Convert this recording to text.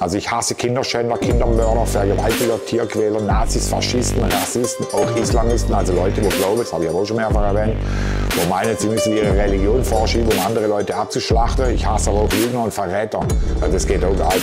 Also ich hasse Kinderschänder, Kindermörder, Vergewaltiger, Tierquäler, Nazis, Faschisten, Rassisten, auch Islamisten, also Leute, wo glauben, das habe ich ja auch schon mehrfach erwähnt, wo meinen, sie müssen ihre Religion vorschieben, um andere Leute abzuschlachten. Ich hasse aber auch Lügner und Verräter. Also das geht auch gar nicht.